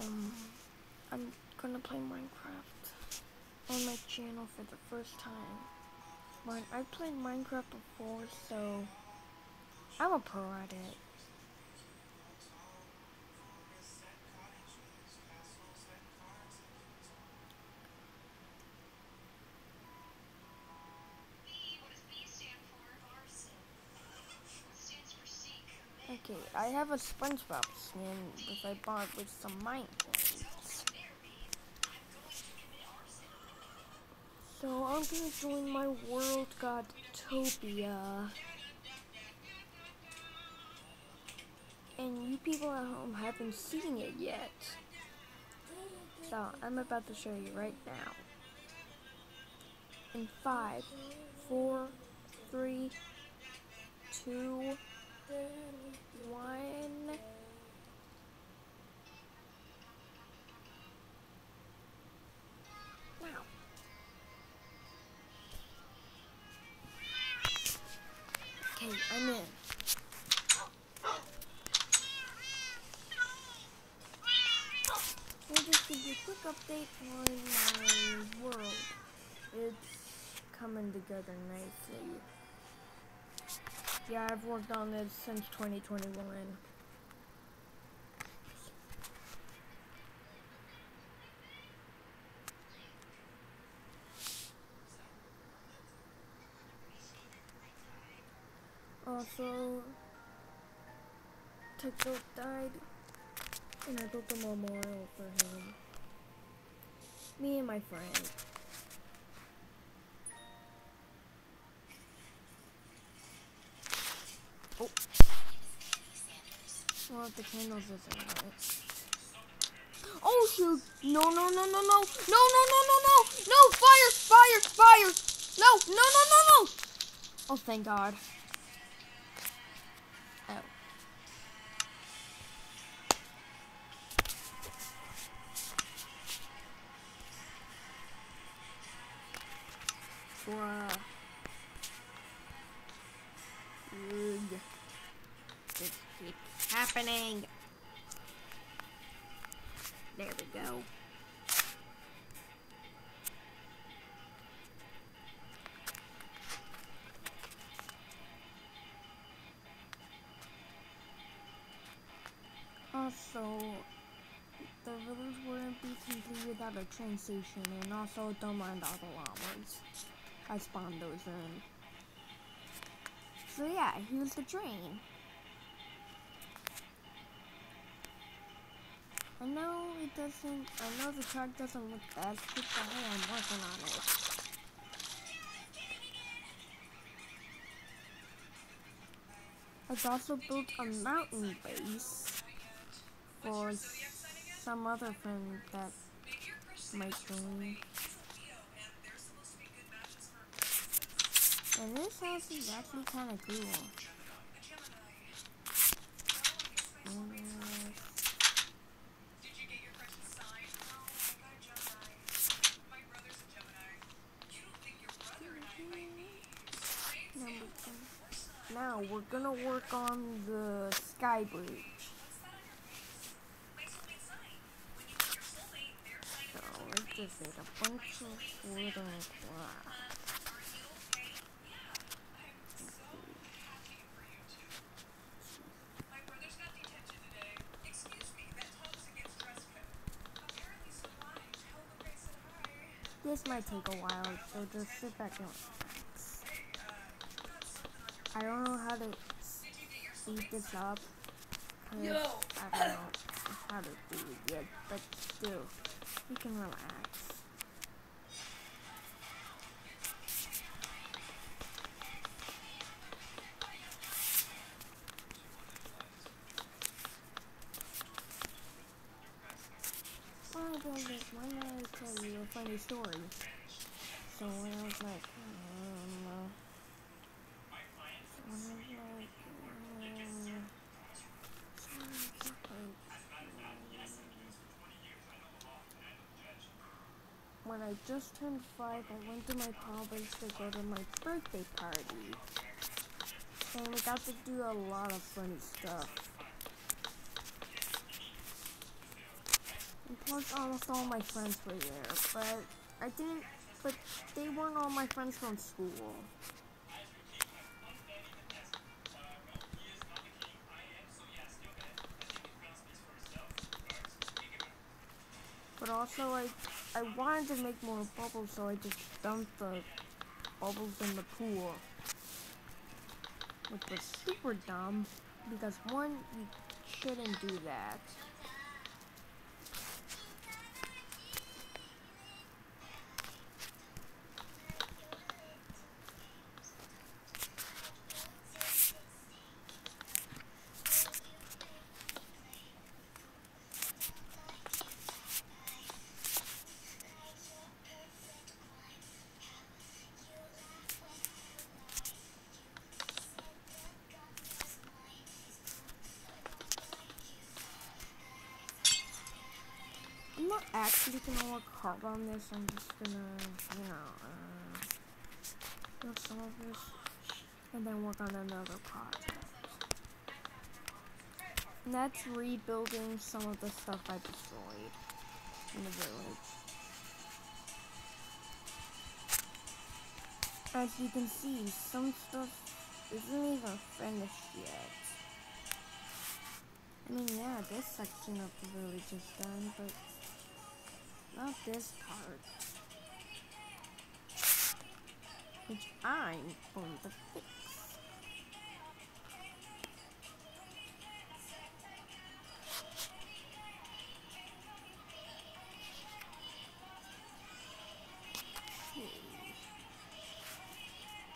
Um, I'm gonna play Minecraft on my channel for the first time. But I've played Minecraft before, so I'm a pro at it. Okay, I have a SpongeBob skin which I bought with some Minecraft. So I'm gonna join my world Godtopia. And you people at home haven't seen it yet. So I'm about to show you right now. In five, four, three, two, one. Now. Okay, I'm in. I'll just give you a quick update on my world. It's coming together nicely. Yeah, I've worked on this since 2021. Also, Texo died, and I built a memorial for him. Me and my friend. know if the candles is alright. Oh shoot! No, no, no, no, no! No, no, no, no, no! No! Fire! Fire! Fire! No! No, no, no, no! Oh, thank God. Oh. Wow. Happening. There we go. Also, the village wouldn't be complete without a train station, and also don't mind all the llamas. I spawned those in. So yeah, here's the train. I know it doesn't, I know the track doesn't look bad, but hey, I'm working on it. I've also built a mountain base for some other friend that might join. And this house is actually kind of cool. We're gonna work on the sky bridge. So just a bunch of wooden glass. This might take a while, so just sit back and. I don't know how to speed this up. Cause I don't know how to do it yet, but still, you can relax. Why don't this? Why I tell you a funny story? So when I was like, um, uh, so when I was like, um, so I was just like, when I just turned five, I went to my province to go to my birthday party. And we got to do a lot of funny stuff. And plus, almost all my friends were there, but I didn't. But they weren't all my friends from school. But also, I I wanted to make more bubbles, so I just dumped the bubbles in the pool, which was super dumb because one, you shouldn't do that. Actually gonna work hard on this. I'm just gonna, you know, uh, some of this and then work on another project. And that's rebuilding some of the stuff I destroyed in the village. As you can see, some stuff isn't even finished yet. I mean, yeah, this section of the village is done, but not this part. Which I'm going to fix. Okay.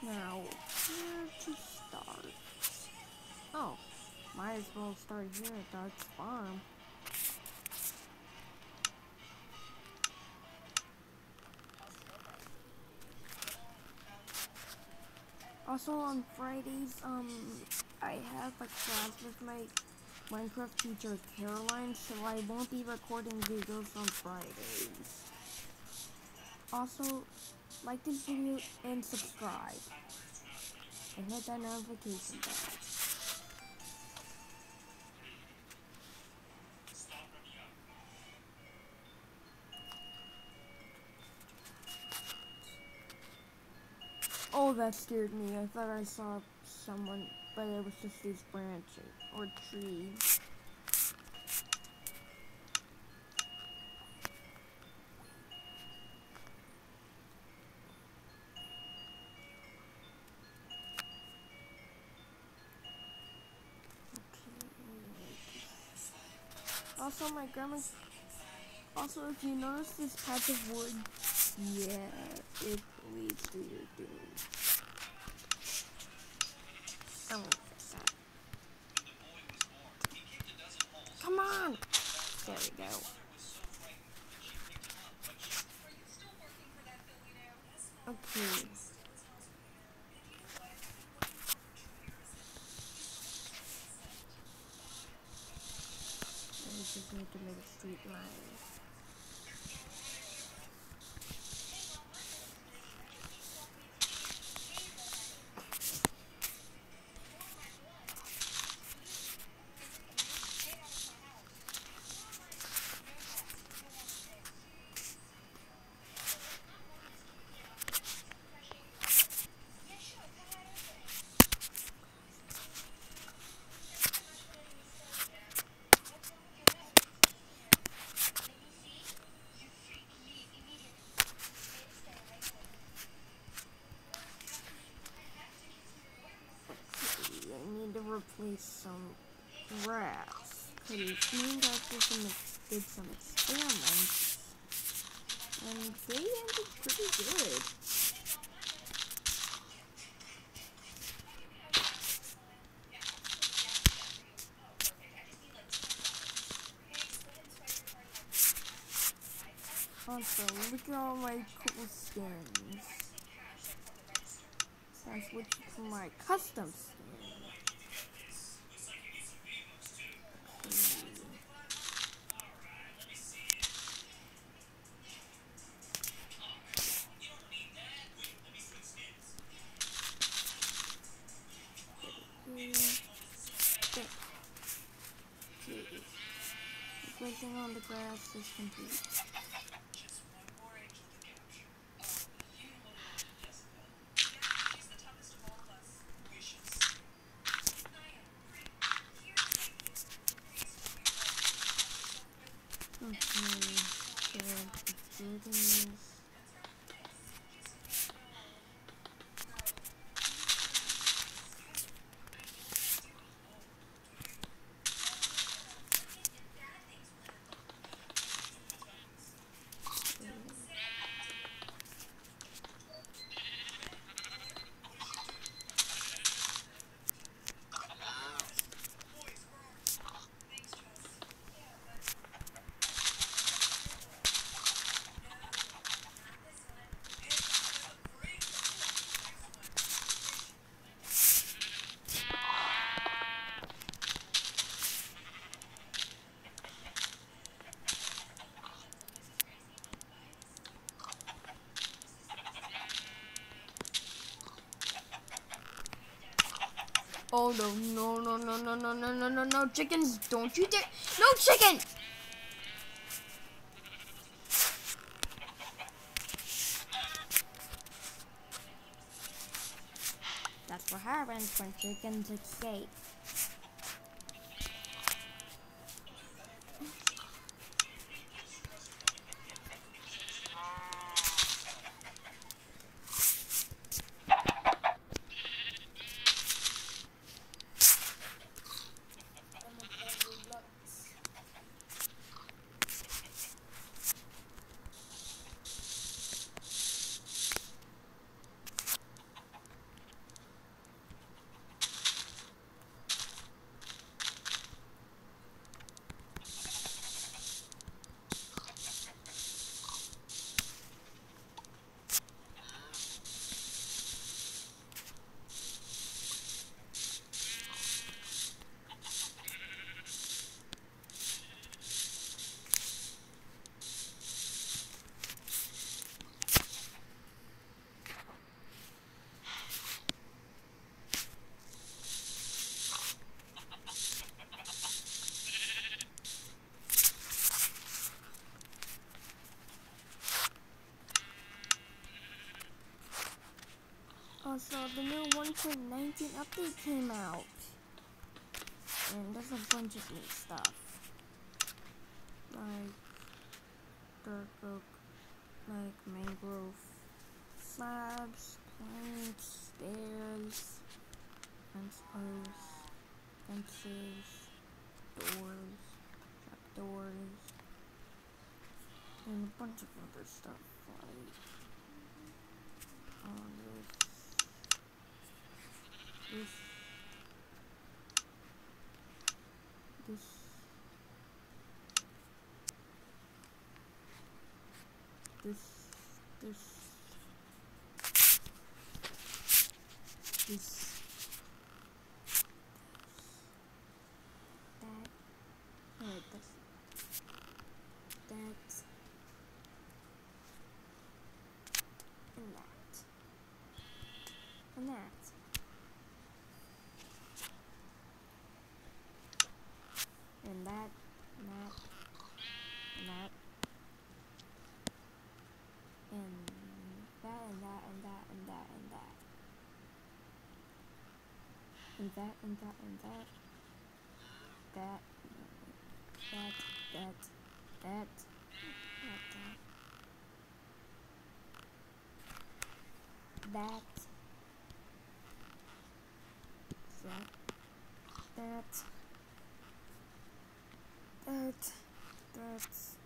Hmm. Now, where to start? Oh, might as well start here at Dark's Farm. Also on Fridays, um, I have a class with my Minecraft teacher Caroline, so I won't be recording videos on Fridays. Also, like this video and subscribe. And hit that notification bell. That scared me. I thought I saw someone, but it was just these branches or trees. Okay. Also, my grandma. Also, if you notice this patch of wood, yeah, it leads to your doom. I'm gonna fix that. Come on! There we go. Okay. I just need to make a straight line. I replace some grass. Cause me and did some experiments, and they ended pretty good. Also, look at all my cool skins. Switched to my custom skin. Everything on the grass is complete. Okay, so do this. Oh no, no, no, no, no, no, no, no, no, no, chickens, don't you dare, no chicken! That's what happens when chickens escape. Also, the new 1.19 update came out. And there's a bunch of new stuff. Like, dirt oak, like mangrove slabs, planks, stairs, fence posts, fences, doors, trapdoors, and a bunch of other stuff like um, this, this, this, this, this, this, that, that, and that, and that. And that, and that, and that, and that, and that, and that, and that, and that. And that, and that, and that. That, that, that, that, that, that. That. That. That. That. That.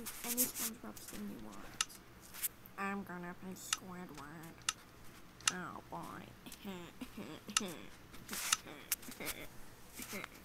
Do any SpongeBob thing you want. I'm gonna play Squidward. Oh boy.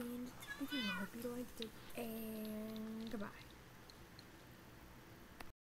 And that's the end of the video. I hope you liked it, and goodbye.